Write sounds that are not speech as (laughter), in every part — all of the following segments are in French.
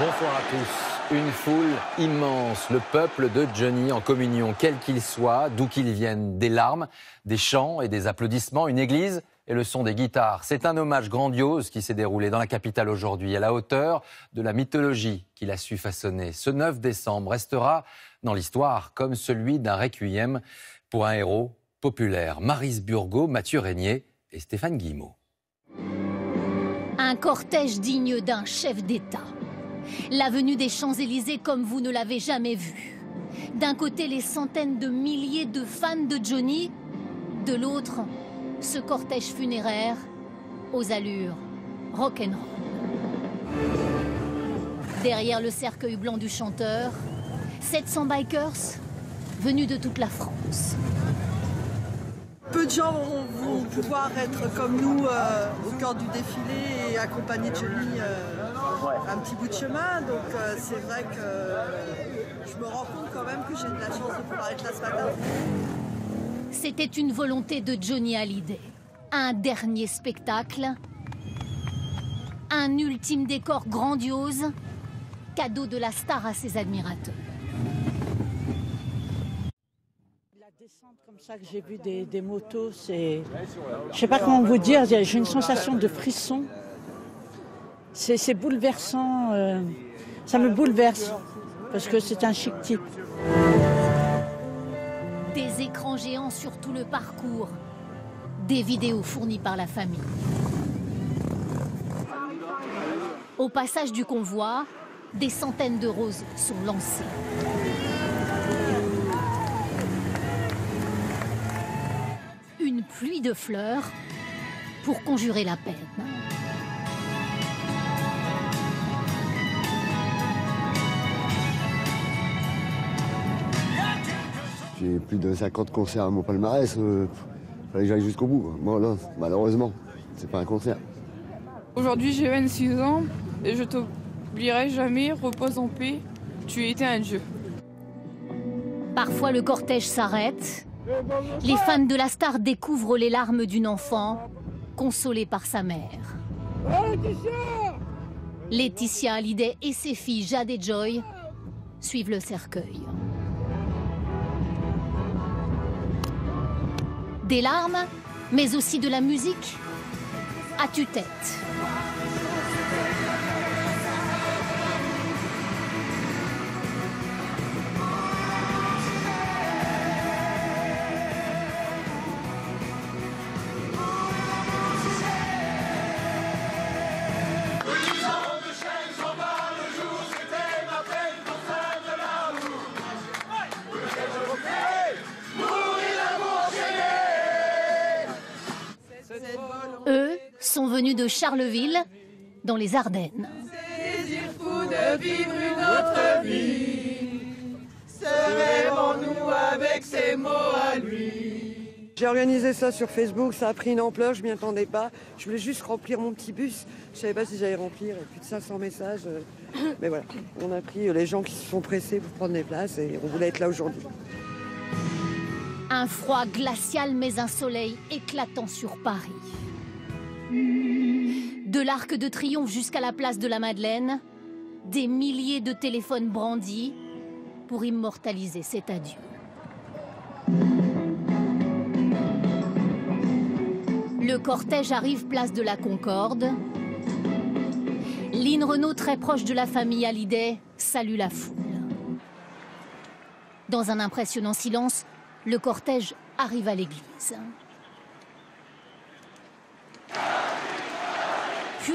Bonsoir à tous. Une foule immense, le peuple de Johnny en communion, quel qu'il soit, d'où qu'il vienne, des larmes, des chants et des applaudissements, une église et le son des guitares. C'est un hommage grandiose qui s'est déroulé dans la capitale aujourd'hui, à la hauteur de la mythologie qu'il a su façonner. Ce 9 décembre restera dans l'histoire comme celui d'un requiem pour un héros populaire. Maris Burgot, Mathieu Régnier et Stéphane Guillemot. Un cortège digne d'un chef d'État. L'avenue des Champs-Élysées comme vous ne l'avez jamais vu. D'un côté, les centaines de milliers de fans de Johnny. De l'autre, ce cortège funéraire aux allures rock'n'roll. Derrière le cercueil blanc du chanteur, 700 bikers venus de toute la France. Peu de gens vont, pouvoir être comme nous euh, au cœur du défilé et accompagner Johnny euh, un petit bout de chemin. Donc euh, c'est vrai que je me rends compte quand même que j'ai de la chance de pouvoir être là ce matin. C'était une volonté de Johnny Hallyday. Un dernier spectacle, un ultime décor grandiose, cadeau de la star à ses admirateurs. La descente comme ça que j'ai vu des, motos, c'est... Je sais pas comment vous dire, j'ai une sensation de frisson. C'est bouleversant, euh, ça me bouleverse, parce que c'est un chic type. Des écrans géants sur tout le parcours, des vidéos fournies par la famille. Au passage du convoi, des centaines de roses sont lancées. Une pluie de fleurs pour conjurer la peine. J'ai plus de 50 concerts à mon palmarès. Il euh, fallait que j'aille jusqu'au bout. Moi, là, malheureusement, c'est pas un concert. Aujourd'hui, j'ai 26 ans et je t'oublierai jamais. Repose en paix. Tu étais un dieu. Parfois, le cortège s'arrête. Les fans de la star découvrent les larmes d'une enfant consolée par sa mère. Laetitia Laetitia Hallyday et ses filles Jade et Joy suivent le cercueil. Des larmes, mais aussi de la musique à tue-tête. Charleville, dans les Ardennes. de vivre une autre vie. nous avec ces mots à lui. J'ai organisé ça sur Facebook, ça a pris une ampleur, je m'y attendais pas. Je voulais juste remplir mon petit bus. Je savais pas si j'allais remplir plus de 500 messages. Mais voilà, on a pris les gens qui se sont pressés pour prendre des places et on voulait être là aujourd'hui. Un froid glacial mais un soleil éclatant sur Paris. De l'Arc de Triomphe jusqu'à la place de la Madeleine, des milliers de téléphones brandis pour immortaliser cet adieu. Le cortège arrive place de la Concorde. Lynn Renault, très proche de la famille Hallyday, salue la foule. Dans un impressionnant silence, le cortège arrive à l'église.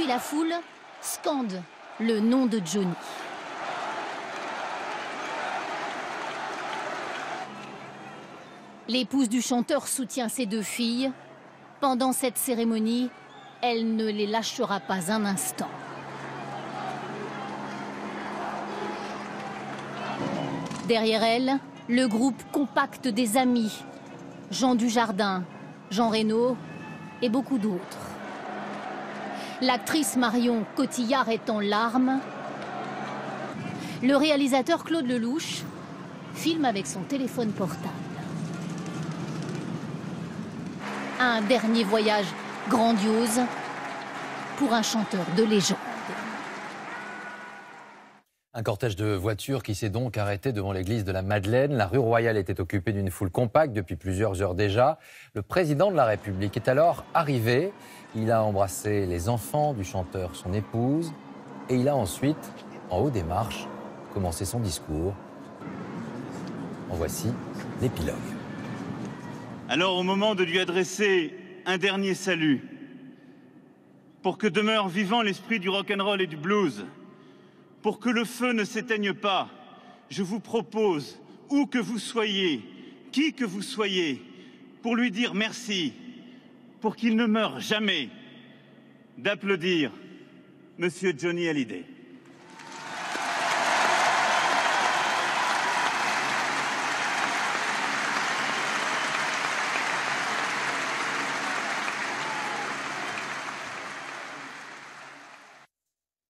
La foule scande le nom de Johnny. L'épouse du chanteur soutient ses deux filles. Pendant cette cérémonie, elle ne les lâchera pas un instant. Derrière elle, le groupe compact des amis, Jean Dujardin, Jean Reynaud et beaucoup d'autres. L'actrice Marion Cotillard est en larmes. Le réalisateur Claude Lelouch filme avec son téléphone portable. Un dernier voyage grandiose pour un chanteur de légende. Un cortège de voitures qui s'est donc arrêté devant l'église de la Madeleine. La rue Royale était occupée d'une foule compacte depuis plusieurs heures déjà. Le président de la République est alors arrivé. Il a embrassé les enfants du chanteur, son épouse, et il a ensuite, en haut des marches, commencé son discours. En voici l'épilogue. Alors au moment de lui adresser un dernier salut, pour que demeure vivant l'esprit du rock'n'roll et du blues, pour que le feu ne s'éteigne pas, je vous propose, où que vous soyez, qui que vous soyez, pour lui dire merci, pour qu'il ne meure jamais, d'applaudir Monsieur Johnny Hallyday.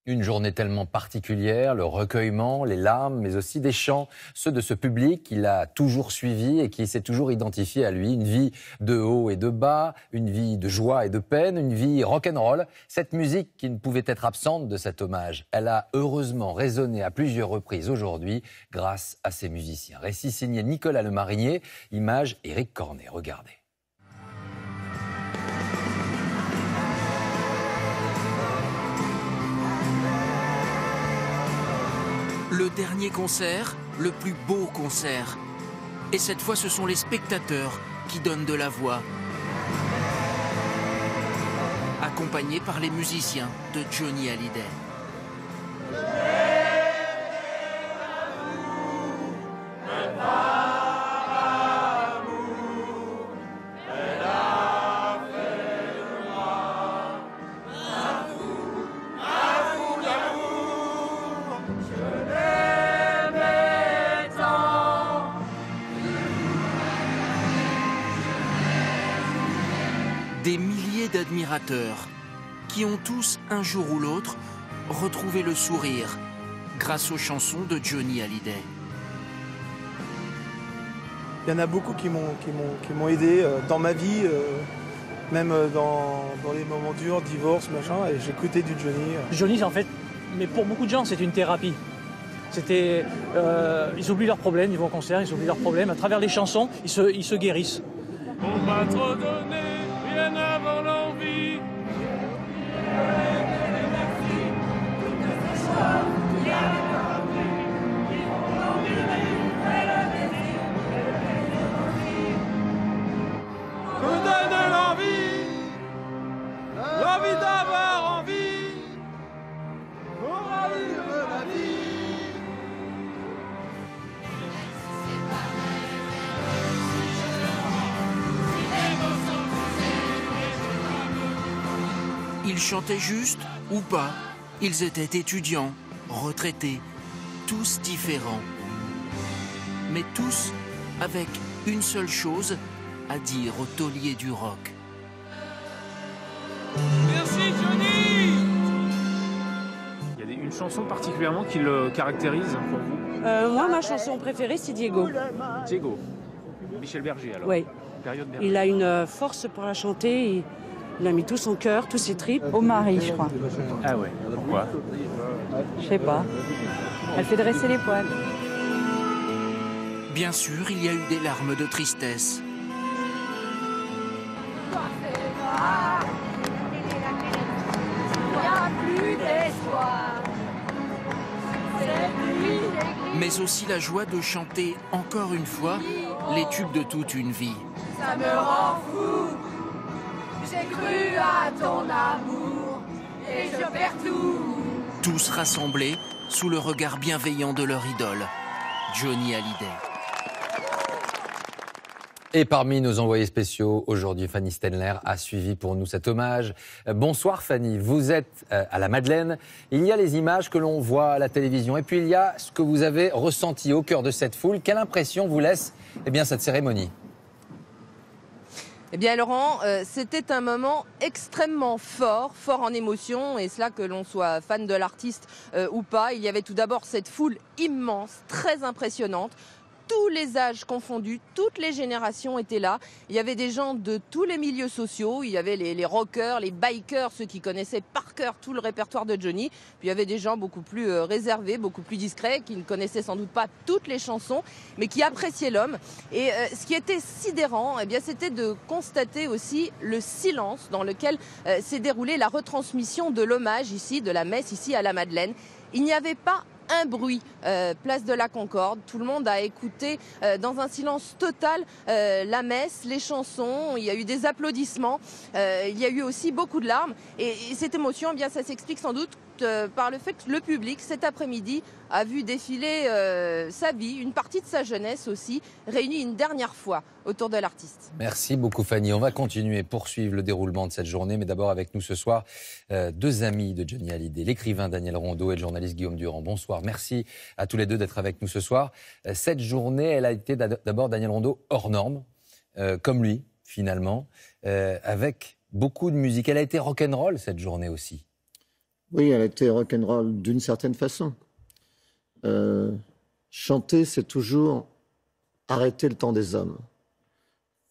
Une journée tellement particulière, le recueillement, les larmes, mais aussi des chants, ceux de ce public qu'il a toujours suivi et qui s'est toujours identifié à lui. Une vie de haut et de bas, une vie de joie et de peine, une vie rock'n'roll. Cette musique qui ne pouvait être absente de cet hommage, elle a heureusement résonné à plusieurs reprises aujourd'hui grâce à ces musiciens. Récit signé Nicolas Lemarinier, image Éric Cornet. Regardez. Le dernier concert, le plus beau concert. Et cette fois, ce sont les spectateurs qui donnent de la voix. Accompagnés par les musiciens de Johnny Hallyday. Qui ont tous, un jour ou l'autre, retrouvé le sourire grâce aux chansons de Johnny Hallyday. Il y en a beaucoup qui m'ont qui m'ont qui m'ont aidé euh, dans ma vie, euh, même euh, dans, dans les moments durs, divorce, machin. Et j'écoutais du Johnny. Johnny, en fait, mais pour beaucoup de gens, c'est une thérapie. C'était, euh, ils oublient leurs problèmes, ils vont au concert, ils oublient leurs problèmes. À travers les chansons, ils se, ils se guérissent. On m'a trop donné, bien avant Ils chantaient juste ou pas. Ils étaient étudiants, retraités, tous différents. Mais tous avec une seule chose à dire au taulier du rock. Merci Johnny Il y a une chanson particulièrement qui le caractérise pour vous Euh, moi, ma chanson préférée, c'est Diego. Diego. Michel Berger alors. Oui. Période Berger. Il a une euh, force pour la chanter. Il a mis tout son cœur, tous ses tripes. Au mari, je crois. Ah ouais, pourquoi Je sais pas. Elle fait dresser les poils. Bien sûr, il y a eu des larmes de tristesse. Mais aussi la joie de chanter encore une fois les tubes de toute une vie. Ça me rend fou. J'ai cru à ton amour et je perds tout. Tous rassemblés sous le regard bienveillant de leur idole, Johnny Hallyday. Et parmi nos envoyés spéciaux, aujourd'hui, Fanny Stenler a suivi pour nous cet hommage. Euh, Bonsoir Fanny, vous êtes euh, à la Madeleine. Il y a les images que l'on voit à la télévision et puis il y a ce que vous avez ressenti au cœur de cette foule. Quelle impression vous laisse eh bien, cette cérémonie? Eh bien Laurent, euh, c'était un moment extrêmement fort, fort en émotion, et cela que l'on soit fan de l'artiste euh, ou pas. Il y avait tout d'abord cette foule immense, très impressionnante, tous les âges confondus, toutes les générations étaient là. Il y avait des gens de tous les milieux sociaux, il y avait les, les rockers, les bikers, ceux qui connaissaient par cœur tout le répertoire de Johnny. Puis il y avait des gens beaucoup plus euh, réservés, beaucoup plus discrets, qui ne connaissaient sans doute pas toutes les chansons, mais qui appréciaient l'homme. Et euh, ce qui était sidérant, eh bien, c'était de constater aussi le silence dans lequel euh, s'est déroulée la retransmission de l'hommage ici, de la messe ici à la Madeleine. Il n'y avait pas un bruit, euh, place de la Concorde. Tout le monde a écouté euh, dans un silence total euh, la messe, les chansons. Il y a eu des applaudissements. Il y a eu aussi beaucoup de larmes. Et, et cette émotion, eh bien, ça s'explique sans doute par le fait que le public, cet après-midi, a vu défiler euh, sa vie, une partie de sa jeunesse aussi, réunie une dernière fois autour de l'artiste. Merci beaucoup Fanny. On va continuer, poursuivre le déroulement de cette journée, mais d'abord avec nous ce soir, euh, deux amis de Johnny Hallyday, l'écrivain Daniel Rondeau et le journaliste Guillaume Durand. Bonsoir, merci à tous les deux d'être avec nous ce soir. Euh, cette journée, elle a été d'abord Daniel Rondeau hors norme, euh, comme lui finalement, euh, avec beaucoup de musique. Elle a été rock'n'roll cette journée aussi. Oui, elle était rock'n'roll d'une certaine façon. Euh, chanter, c'est toujours arrêter le temps des hommes.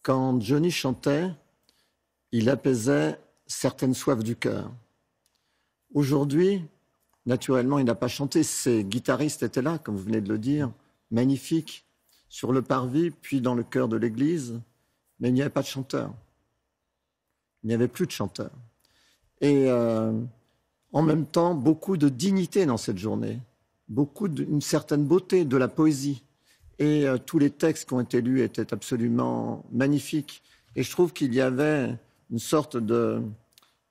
Quand Johnny chantait, il apaisait certaines soifs du cœur. Aujourd'hui, naturellement, il n'a pas chanté. Ses guitaristes étaient là, comme vous venez de le dire, magnifiques, sur le parvis, puis dans le cœur de l'église, mais il n'y avait pas de chanteur. Il n'y avait plus de chanteur. Et euh, en même temps, beaucoup de dignité dans cette journée, beaucoup d'une certaine beauté, de la poésie. Et euh, tous les textes qui ont été lus étaient absolument magnifiques. Et je trouve qu'il y avait une sorte de,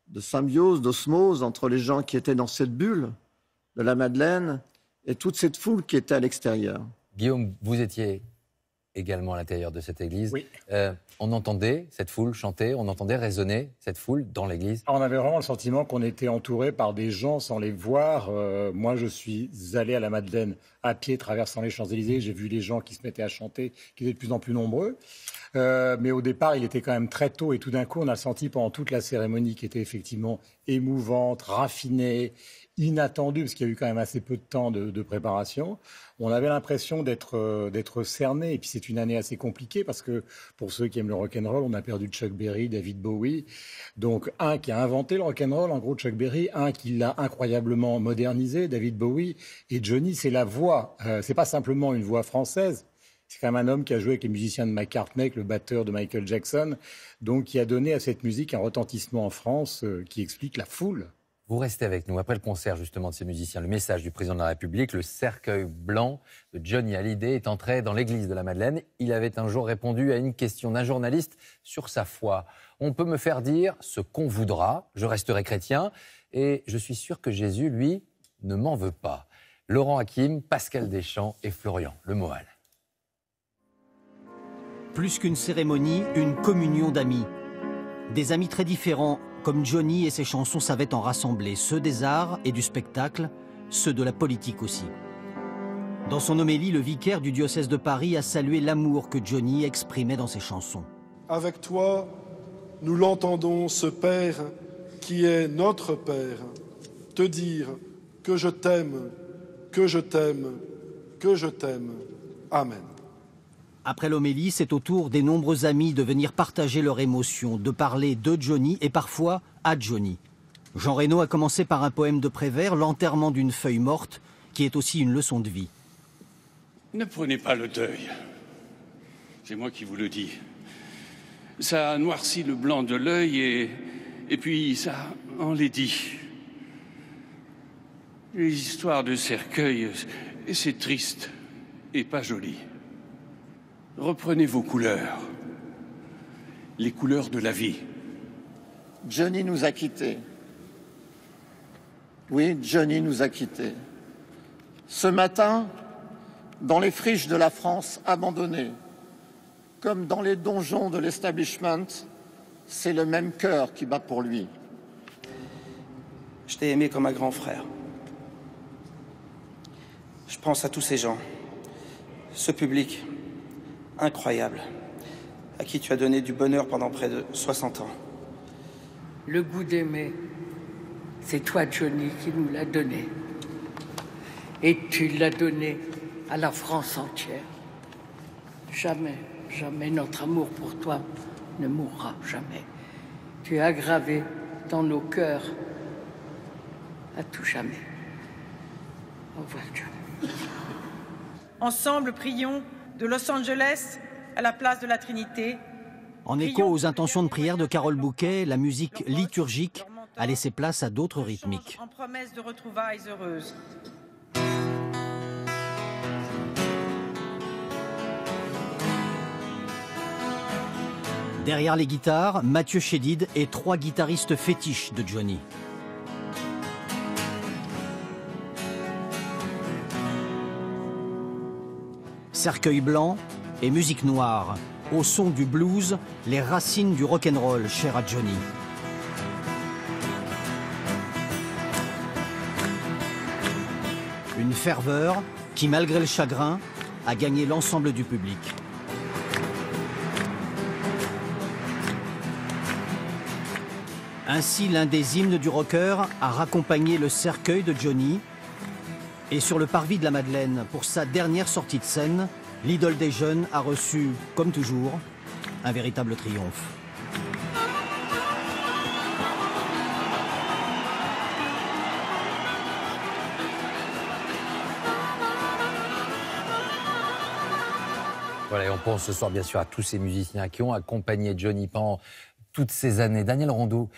de symbiose, d'osmose entre les gens qui étaient dans cette bulle de la Madeleine et toute cette foule qui était à l'extérieur. Guillaume, vous étiez également à l'intérieur de cette église. Euh, on entendait cette foule chanter, on entendait résonner cette foule dans l'église. On avait vraiment le sentiment qu'on était entouré par des gens sans les voir. Euh, moi, je suis allé à la Madeleine à pied, traversant les Champs-Élysées. J'ai vu les gens qui se mettaient à chanter, qui étaient de plus en plus nombreux. Euh, mais au départ, il était quand même très tôt et tout d'un coup, on a senti pendant toute la cérémonie qui était effectivement émouvante, raffinée, inattendue, parce qu'il y a eu quand même assez peu de temps de, préparation. On avait l'impression d'être euh, d'être cerné. Et puis c'est une année assez compliquée parce que pour ceux qui aiment le rock'n'roll, on a perdu Chuck Berry, David Bowie. Donc un qui a inventé le rock'n'roll, en gros Chuck Berry, un qui l'a incroyablement modernisé, David Bowie, et Johnny, c'est la voix. Euh, c'est pas simplement une voix française. C'est quand même un homme qui a joué avec les musiciens de McCartney, le batteur de Michael Jackson, donc qui a donné à cette musique un retentissement en France euh, qui explique la foule. Vous restez avec nous après le concert justement de ces musiciens. Le message du président de la République, le cercueil blanc de Johnny Hallyday est entré dans l'église de la Madeleine. Il avait un jour répondu à une question d'un journaliste sur sa foi. On peut me faire dire ce qu'on voudra, je resterai chrétien et je suis sûr que Jésus, lui, ne m'en veut pas. Laurent Hakim, Pascal Deschamps et Florian Lemoal. Plus qu'une cérémonie, une communion d'amis. Des amis très différents, comme Johnny et ses chansons savaient en rassembler, ceux des arts et du spectacle, ceux de la politique aussi. Dans son homélie, le vicaire du diocèse de Paris a salué l'amour que Johnny exprimait dans ses chansons. Avec toi, nous l'entendons, ce Père qui est notre Père, te dire que je t'aime, que je t'aime, que je t'aime. Amen. Après l'homélie, c'est au tour des nombreux amis de venir partager leur émotion, de parler de Johnny et parfois à Johnny. Jean Reno a commencé par un poème de Prévert, L'enterrement d'une feuille morte, qui est aussi une leçon de vie. Ne prenez pas le deuil. C'est moi qui vous le dis. Ça noircit le blanc de l'œil et, et puis ça enlaidit. Les histoires de cercueil, c'est triste et pas joli. Reprenez vos couleurs, les couleurs de la vie. Johnny nous a quittés. Oui, Johnny nous a quittés. Ce matin, dans les friches de la France abandonnée, comme dans les donjons de l'establishment, c'est le même cœur qui bat pour lui. Je t'ai aimé comme un grand frère. Je pense à tous ces gens, ce public incroyable, à qui tu as donné du bonheur pendant près de 60 ans. Le goût d'aimer, c'est toi, Johnny, qui nous l'as donné. Et tu l'as donné à la France entière. Jamais, jamais notre amour pour toi ne mourra jamais. Tu es aggravé dans nos cœurs à tout jamais. Au revoir, John. Ensemble, prions de Los Angeles à la place de la Trinité. En écho aux intentions de prière de Carole Bouquet, la musique liturgique a laissé place à d'autres rythmiques. En promesse de retrouvailles heureuses. Derrière les guitares, Mathieu Chédid et trois guitaristes fétiches de Johnny. Cercueil blanc et musique noire, au son du blues, les racines du rock'n'roll cher à Johnny. Une ferveur qui, malgré le chagrin, a gagné l'ensemble du public. Ainsi, l'un des hymnes du rocker a raccompagné le cercueil de Johnny. Et sur le parvis de la Madeleine, pour sa dernière sortie de scène, l'idole des jeunes a reçu, comme toujours, un véritable triomphe. Voilà, et on pense ce soir bien sûr à tous ces musiciens qui ont accompagné Johnny pendant toutes ces années. Daniel Rondeau,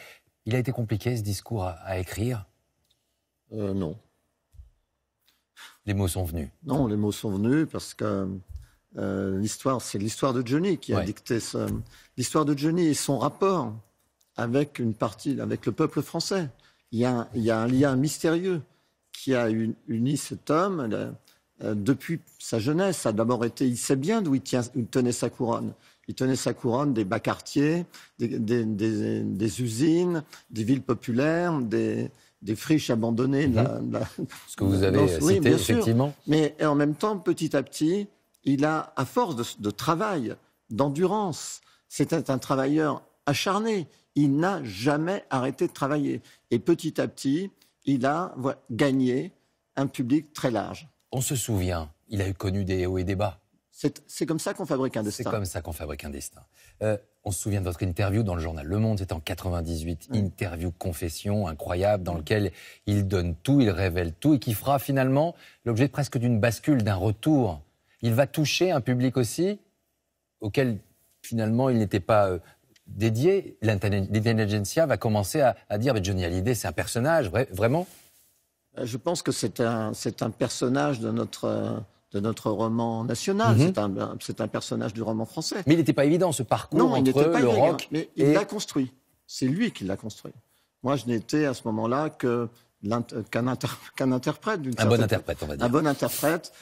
il a été compliqué ce discours à, à écrire? Euh, non. Les mots sont venus. Non, les mots sont venus parce que euh, l'histoire, c'est l'histoire de Johnny qui a Ouais. dicté ce- l'histoire de Johnny et son rapport avec une partie, avec le peuple français. Il y a, un- il y a un lien mystérieux qui a uni, uni cet homme euh, depuis sa jeunesse. Ça a d'abord été, il sait bien d'où il, tient- où il tenait sa couronne. Il tenait sa couronne des bas quartiers, des, des- des- des usines, des villes populaires, des, des friches abandonnées. la- la- Ce que vous avez dans- oui, cité, sûr. effectivement. Mais en même temps, petit à petit, il a, à force de, de travail, d'endurance, c'était un travailleur acharné. Il n'a jamais arrêté de travailler. Et petit à petit, il a voilà, gagné un public très large. On se souvient, il a eu connu des hauts et des bas. C'est c'est comme ça qu'on fabrique un C'est destin. comme ça qu'on fabrique un destin. Euh, on se souvient de votre interview dans le journal Le Monde, c'était en 98, interview confession incroyable dans lequel il donne tout, il révèle tout et qui fera finalement l'objet presque d'une bascule, d'un retour. Il va toucher un public aussi auquel finalement il n'était pas euh, dédié. L'intelli- L'intelligentsia va commencer à, à dire mais Johnny Hallyday c'est un personnage, vrai- vraiment? Euh, Je pense que c'est un, c'est un personnage de notre, euh, de notre roman national. Mhm. C'est un, personnage du roman français. Mais il n'était pas évident ce parcours Non, il entre n'était pas le évident, rock mais il et l'a construit. C'est lui qui l'a construit. Moi, je n'étais à ce moment-là que qu'un inter- qu'un interprète. un bon interprète, on va dire. Un bon interprète.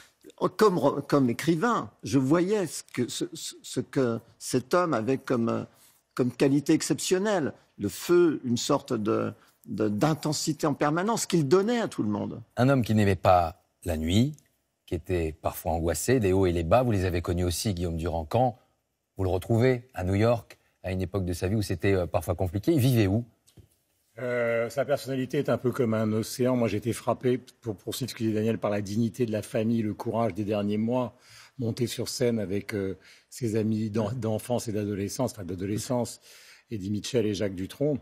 Comme, re- comme écrivain, je voyais ce que, ce, ce- ce que cet homme avait comme, comme qualité exceptionnelle. Le feu, une sorte de- d'intensité en permanence qu'il donnait à tout le monde. Un homme qui n'aimait pas la nuit, qui était parfois angoissé, les hauts et les bas. Vous les avez connus aussi, Guillaume Durand. Quand vous le retrouvez à New York, à une époque de sa vie où c'était euh, parfois compliqué, il vivait où? Euh, sa personnalité est un peu comme un océan. Moi, j'ai été frappé, pour poursuivre ce que dit Daniel, par la dignité de la famille, le courage des derniers mois, monté sur scène avec euh, ses amis d'en- d'enfance et d'adolescence, enfin d'adolescence, Eddie Mitchell et Jacques Dutronc.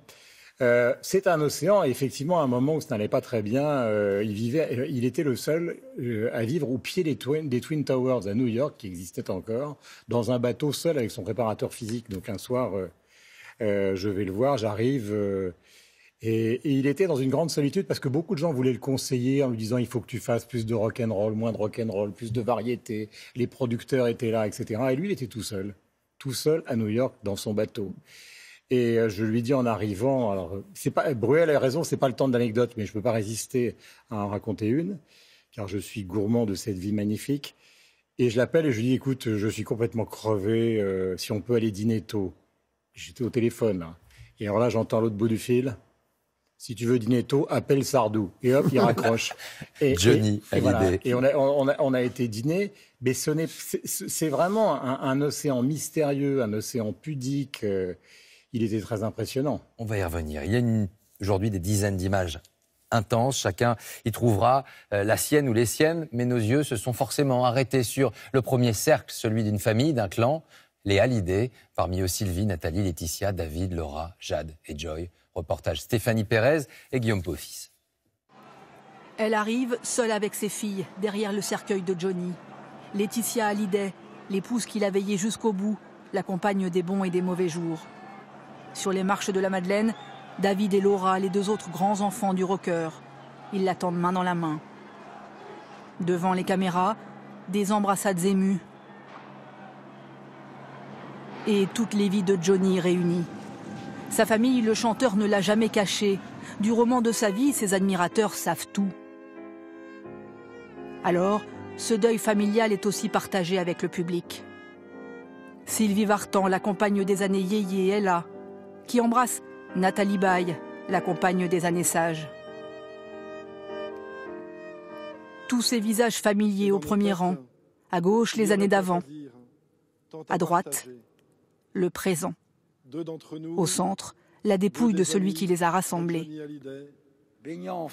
Euh, c'est un océan, effectivement, à un moment où ça n'allait pas très bien, euh, il vivait, euh, il était le seul à vivre au pied des Twin, Towers à New York, qui existaient encore, dans un bateau seul avec son préparateur physique. Donc un soir, je vais le voir, j'arrive, et, et il était dans une grande solitude parce que beaucoup de gens voulaient le conseiller en lui disant il faut que tu fasses plus de rock and roll, moins de rock and roll, plus de variété. Les producteurs étaient là, etc. Et lui, il était tout seul, tout seul à New York dans son bateau. Et euh, je lui dis en arrivant, alors c'est pas Bruel a raison, c'est pas le temps de l'anecdote, mais je peux pas résister à en raconter une, car je suis gourmand de cette vie magnifique. Et je l'appelle et je lui dis écoute, je suis complètement crevé, euh, si on peut aller dîner tôt. J'étais au téléphone. là. Et alors là, j'entends l'autre bout du fil. Si tu veux dîner tôt, appelle Sardou. Et hop, il raccroche. Et, (laughs) Johnny et, et voilà. Et on a, on, a, on a été dîner, mais ce n'est, c'est- vraiment un, un océan mystérieux, un océan pudique. euh, il était très impressionnant. On va y revenir. Il y a aujourd'hui des dizaines d'images intense. Chacun y trouvera euh, la sienne ou les siennes, mais nos yeux se sont forcément arrêtés sur le premier cercle, celui d'une famille, d'un clan, les Hallyday, parmi eux Sylvie, Nathalie, Laetitia, David, Laura, Jade et Joy. Reportage Stéphanie Pérez et Guillaume Pofis. Elle arrive seule avec ses filles, derrière le cercueil de Johnny. Laetitia Hallyday, l'épouse qui l'a veillée jusqu'au bout, la compagne des bons et des mauvais jours. Sur les marches de la Madeleine, David et Laura, les deux autres grands enfants du rocker, ils l'attendent main dans la main. Devant les caméras, des embrassades émues. Et toutes les vies de Johnny réunies. Sa famille, le chanteur ne l'a jamais caché. Du roman de sa vie, ses admirateurs savent tout. Alors, ce deuil familial est aussi partagé avec le public. Sylvie Vartan, la compagne des années yéyé, est là, qui embrasse Nathalie Baye, la compagne des années sages. Tous ces visages familiers au premier rang, à gauche les années d'avant, à droite le présent, au centre la dépouille de celui qui les a rassemblés.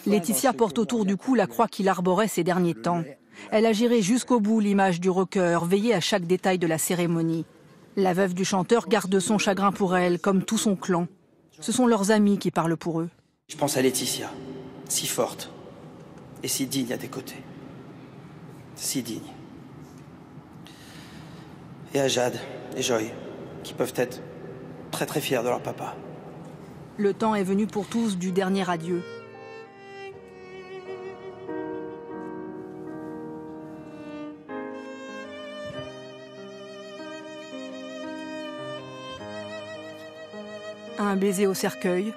Laetitia porte autour du cou la croix qu'il arborait ces derniers temps. Elle a géré jusqu'au bout l'image du rocker, veillé à chaque détail de la cérémonie. La veuve du chanteur garde son chagrin pour elle, comme tout son clan. Ce sont leurs amis qui parlent pour eux. Je pense à Laetitia, si forte et si digne à tes côtés. Si digne. Et à Jade et Joy, qui peuvent être très très fiers de leur papa. Le temps est venu pour tous du dernier adieu. Un baiser au cercueil.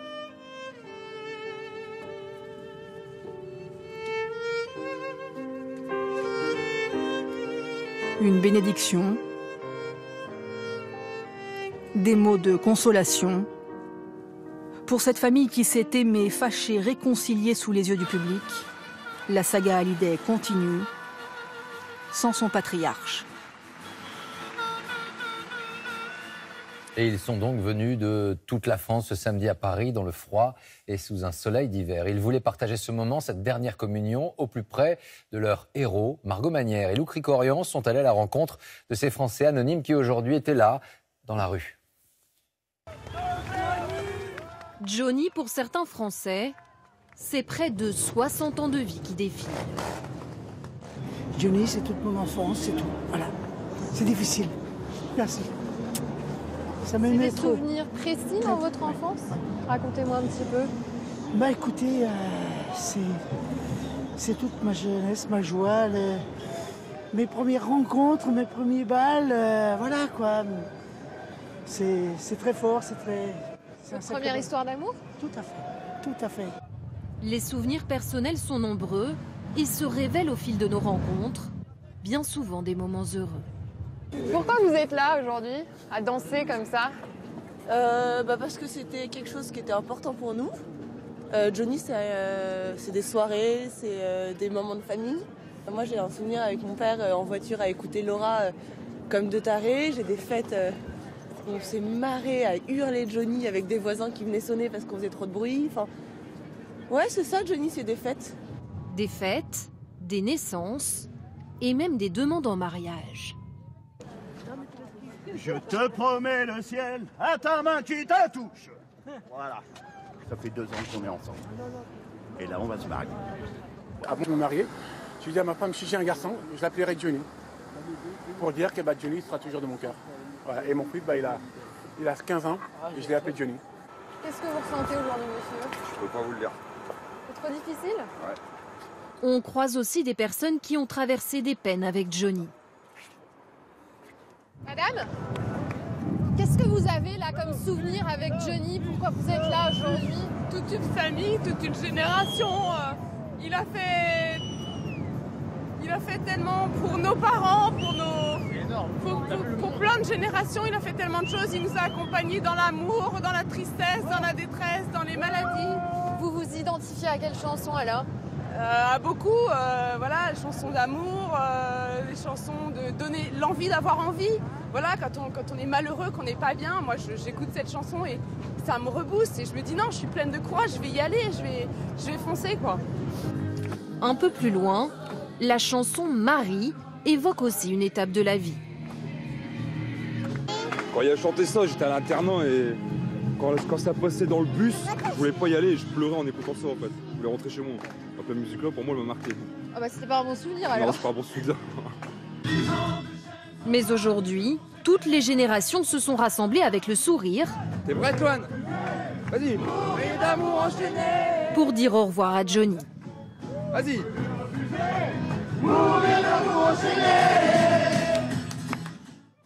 Une bénédiction. Des mots de consolation. Pour cette famille qui s'est aimée, fâchée, réconciliée sous les yeux du public, la saga Hallyday continue sans son patriarche. Et ils sont donc venus de toute la France ce samedi à Paris, dans le froid et sous un soleil d'hiver. Ils voulaient partager ce moment, cette dernière communion, au plus près de leurs héros. Margot Manière et Lou Cricorian sont allés à la rencontre de ces Français anonymes qui aujourd'hui étaient là, dans la rue. Johnny, pour certains Français, c'est près de 60 ans de vie qui défilent. Johnny, c'est toute mon enfance, c'est tout. Voilà. C'est difficile. Merci. Ça C'est des trop. souvenirs précis dans votre enfance Racontez-moi un petit peu. Bah écoutez, euh, c'est, c'est toute ma jeunesse, ma joie, le- mes premières rencontres, mes premiers balles, euh, voilà quoi. C'est, c'est très fort, c'est très. c'est Votre première histoire d'amour Tout à fait, tout à fait. Les souvenirs personnels sont nombreux et se révèlent au fil de nos rencontres, bien souvent des moments heureux. Pourquoi vous êtes là aujourd'hui, à danser comme ça Euh, bah parce que c'était quelque chose qui était important pour nous. Euh, Johnny, c'est euh, c'est des soirées, c'est euh, des moments de famille. Moi, j'ai un souvenir avec mon père euh, en voiture à écouter Laura euh, comme deux tarés. J'ai des fêtes euh, où on s'est marré à hurler Johnny avec des voisins qui venaient sonner parce qu'on faisait trop de bruit. Enfin, ouais, c'est ça, Johnny, c'est des fêtes. Des fêtes, des naissances et même des demandes en mariage. Je te promets le ciel, à ta main qui te touche. Voilà. Ça fait deux ans qu'on est ensemble. Et là, on va se marier. Avant de me marier, je dis à ma femme, si j'ai un garçon, je l'appellerai Johnny. Pour dire que bah, Johnny sera toujours de mon cœur. Voilà. Et mon fils, bah, il, a, il a 15 ans et je l'ai appelé Johnny. Qu'est-ce que vous ressentez aujourd'hui, monsieur? Je peux pas vous le dire. C'est trop difficile? On croise aussi des personnes qui ont traversé des peines avec Johnny. Madame Qu'est-ce que vous avez là comme souvenir avec Johnny? Pourquoi vous êtes là aujourd'hui? Toute une famille, toute une génération. euh, Il a fait, il a fait tellement pour nos parents, pour nos, pour, pour- pour plein de générations. Il a fait tellement de choses. Il nous a accompagnés dans l'amour, dans la tristesse, dans la détresse, dans les maladies. Vous vous identifiez à quelle chanson alors? Euh, à beaucoup, euh, voilà, les chansons d'amour, euh, les chansons de donner l'envie d'avoir envie, voilà, quand on, quand on est malheureux, qu'on n'est pas bien, moi j'écoute cette chanson et ça me rebooste et je me dis non, je suis pleine de courage, je vais y aller, je vais, je vais foncer quoi. Un peu plus loin, la chanson Marie évoque aussi une étape de la vie. Quand il a chanté ça, j'étais à l'internat et quand, quand ça passait dans le bus, je voulais pas y aller et je pleurais en écoutant ça en fait. Je voulais rentrer chez moi. Donc la musique là, pour moi, elle m'a marqué. Ah bah c'était pas un bon souvenir Non, alors. c'est pas un bon souvenir. (laughs) Mais aujourd'hui, toutes les générations se sont rassemblées avec le sourire T'es prête, Loane Vas-y d'amour enchaîné pour dire au revoir à Johnny. Vas-y Mourir d'amour enchaîné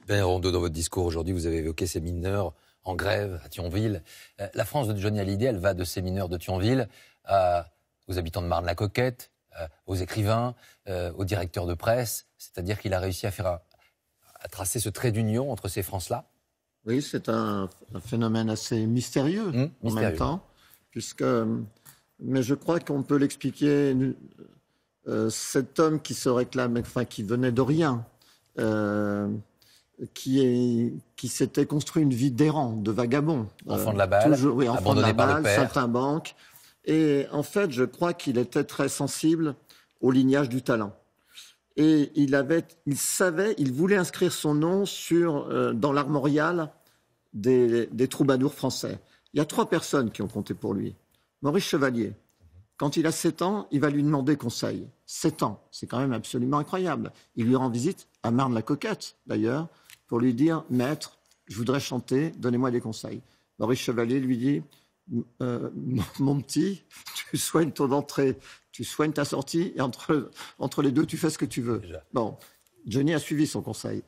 Ben Rondeau, dans votre discours aujourd'hui, vous avez évoqué ces mineurs en grève à Thionville. Euh, La France de Johnny Hallyday, elle va de ces mineurs de Thionville à- aux habitants de Marne-la-Coquette, euh, aux écrivains, euh, aux directeurs de presse. C'est-à-dire qu'il a réussi à faire un- à tracer ce trait d'union entre ces France-là. Oui, c'est un, un phénomène assez mystérieux en Mmh, mystérieux. même temps, puisque, mais je crois qu'on peut l'expliquer. euh, cet homme qui se réclame, enfin qui venait de rien, euh, qui est, qui s'était construit une vie d'errant, de vagabond, Enfant de la balle, toujours, oui, enfant de la par le balle, père. saltimbanque. Et en fait, je crois qu'il était très sensible au lignage du talent. Et il avait, il savait, il voulait inscrire son nom euh, dans l'armorial des, des troubadours français. Il y a trois personnes qui ont compté pour lui. Maurice Chevalier, quand il a 7 ans, il va lui demander conseil. 7 ans, c'est quand même absolument incroyable. Il lui rend visite à Marne-la-Coquette, d'ailleurs, pour lui dire Maître, je voudrais chanter, donnez-moi des conseils. Maurice Chevalier lui dit Euh, Mon petit, (laughs) tu soignes ton entrée, tu soignes ta sortie, et entre, entre les deux, tu fais ce que tu veux. Bon, Johnny a suivi son conseil.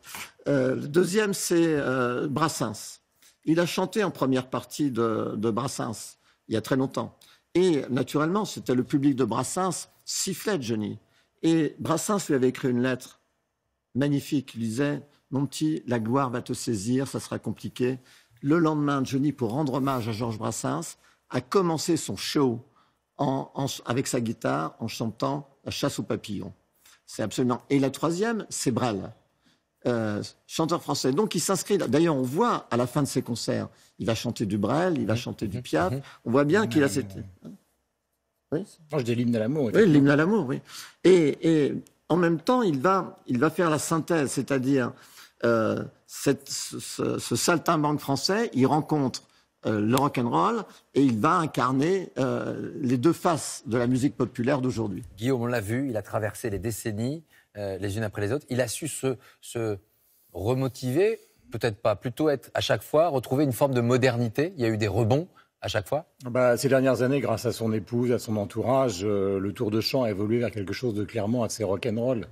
Euh, le deuxième, c'est euh, Brassens. Il a chanté en première partie de, de Brassens il y a très longtemps. Et naturellement, c'était le public de Brassens sifflait Johnny. Et Brassens lui avait écrit une lettre magnifique. Il disait Mon petit, la gloire va te saisir, ça sera compliqué. Le lendemain, Johnny, pour rendre hommage à Georges Brassens, a commencé son show en- en- avec sa guitare en chantant La chasse aux papillons. C'est absolument. Et la troisième, c'est Brel, euh, chanteur français. Donc il s'inscrit. D'ailleurs, on voit à la fin de ses concerts, il va chanter du Brel, il va chanter du Piaf. On voit bien qu'il a cette. Oui. Proche de l'hymne à l'amour. Oui, l'hymne à l'amour, oui. Et, et en même temps, il va, il va faire la synthèse, c'est-à-dire euh, cette- ce, ce saltimbanque français, il rencontre euh, le rock'n'roll et il va incarner euh, les deux faces de la musique populaire d'aujourd'hui. Guillaume, on l'a vu, il a traversé les décennies, euh, les unes après les autres. Il a su se, se remotiver, peut-être pas, plutôt être à chaque fois, retrouver une forme de modernité. Il y a eu des rebonds à chaque fois. Bah, ces dernières années, grâce à son épouse, à son entourage, euh, le tour de chant a évolué vers quelque chose de clairement assez rock'n'roll.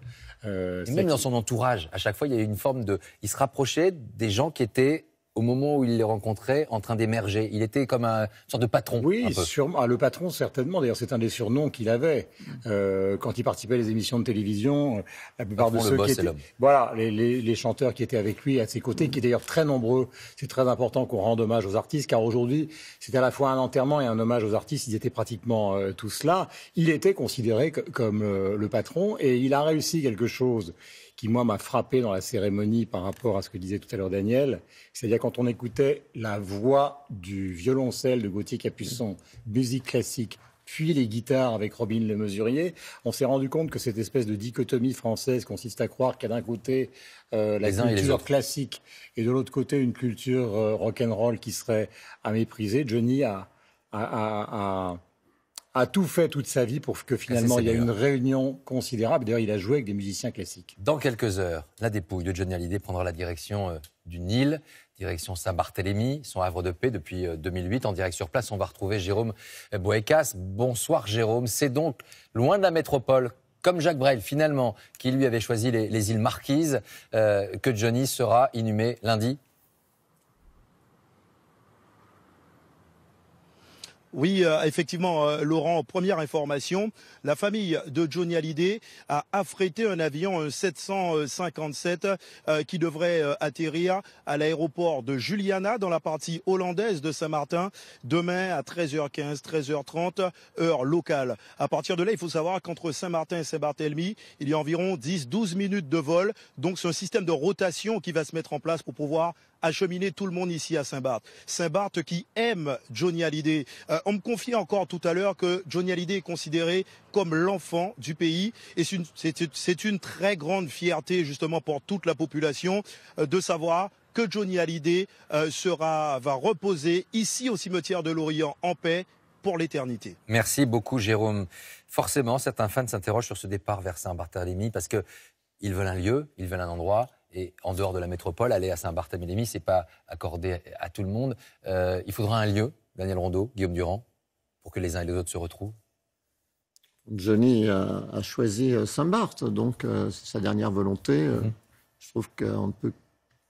Euh, Et c'est- même dans son entourage, à chaque fois, il y a eu une forme de. Il se rapprochait des gens qui étaient, au moment où il les rencontrait, en train d'émerger. Il était comme un, une sorte de patron. Oui, sûrement. Ah, le patron, certainement. D'ailleurs, c'est un des surnoms qu'il avait. Euh, quand il participait à les émissions de télévision, la plupart Patron, de le ceux boss, qui c'est étaient, l'homme. voilà, les, les- les chanteurs qui étaient avec lui à ses côtés, qui d'ailleurs très nombreux. C'est très important qu'on rende hommage aux artistes, car aujourd'hui, c'est à la fois un enterrement et un hommage aux artistes. Ils étaient pratiquement euh, tous là. Il était considéré co- comme euh, le patron, et il a réussi quelque chose qui, moi, m'a frappé dans la cérémonie par rapport à ce que disait tout à l'heure Daniel. C'est-à-dire quand on écoutait la voix du violoncelle de Gauthier Capuçon, musique classique, puis les guitares avec Robin Le Mesurier, on s'est rendu compte que cette espèce de dichotomie française consiste à croire qu'il y a d'un côté euh, la Les culture classique et de l'autre côté une culture euh, rock'n'roll qui serait à mépriser. Johnny a, a, a- a- a tout fait toute sa vie pour que finalement il y ait une réunion considérable. D'ailleurs, il a joué avec des musiciens classiques. Dans quelques heures, la dépouille de Johnny Hallyday prendra la direction euh, du Nil, direction Saint-Barthélemy, son havre de paix depuis euh, 2008. En direct sur place, on va retrouver Jérôme euh, Boécas. Bonsoir Jérôme. C'est donc loin de la métropole, comme Jacques Brel finalement, qui lui avait choisi les, les îles Marquises, euh, que Johnny sera inhumé lundi. Oui, euh, effectivement, euh, Laurent, première information, la famille de Johnny Hallyday a affrété un avion un 757 euh, qui devrait atterrir à l'aéroport de Juliana dans la partie hollandaise de Saint-Martin demain à 13h15, 13h30 heure locale. À partir de là, il faut savoir qu'entre Saint-Martin et Saint-Barthélemy, il y a environ 10-12 minutes de vol. Donc c'est un système de rotation qui va se mettre en place pour pouvoir acheminer tout le monde ici à Saint-Barth. Saint-Barth qui aime Johnny Hallyday. Euh, on me confiait encore tout à l'heure que Johnny Hallyday est considéré comme l'enfant du pays et c'est une, une très grande fierté justement pour toute la population euh, de savoir que Johnny Hallyday euh, sera, va reposer ici au cimetière de l'Orient en paix pour l'éternité. Merci beaucoup, Jérôme. Forcément, certains fans s'interrogent sur ce départ vers Saint-Barthélemy parce que ils veulent un lieu, ils veulent un endroit. Et en dehors de la métropole, aller à Saint-Barthélemy, c'est pas accordé à tout le monde. Euh, il faudra un lieu, Daniel Rondeau, Guillaume Durand, pour que les uns et les autres se retrouvent. Johnny a, a choisi euh, Saint-Barth, donc euh, c'est sa dernière volonté. euh, Je trouve qu'on ne peut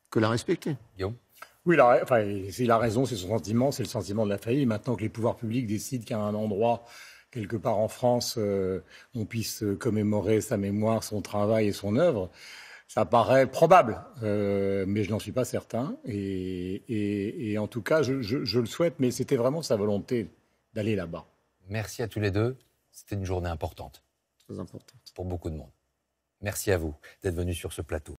que la respecter. Guillaume Oui, il a, enfin, il a raison, c'est son sentiment, c'est le sentiment de la famille. Maintenant que les pouvoirs publics décident qu'à un endroit, quelque part en France, euh, on puisse euh, commémorer sa mémoire, son travail et son œuvre, ça paraît probable, euh, mais je n'en suis pas certain. Et, et- et en tout cas, je, je- je le souhaite, mais c'était vraiment sa volonté d'aller là-bas. Merci à tous les deux. C'était une journée importante. Très importante. Pour beaucoup de monde. Merci à vous d'être venus sur ce plateau.